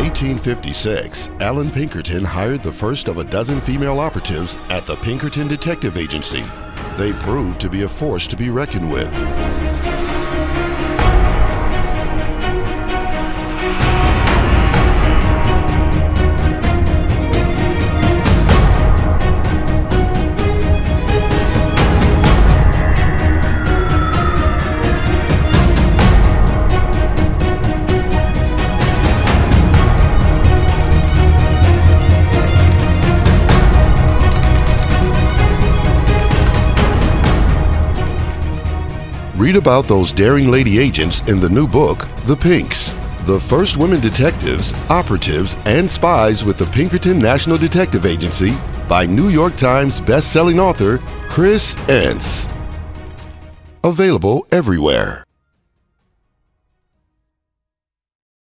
1956, Allan Pinkerton hired the first of a dozen female operatives at the Pinkerton Detective Agency. They proved to be a force to be reckoned with. Read about those daring lady agents in the new book, The Pinks. The first women detectives, operatives, and spies with the Pinkerton National Detective Agency by New York Times best-selling author Chris Enss. Available everywhere.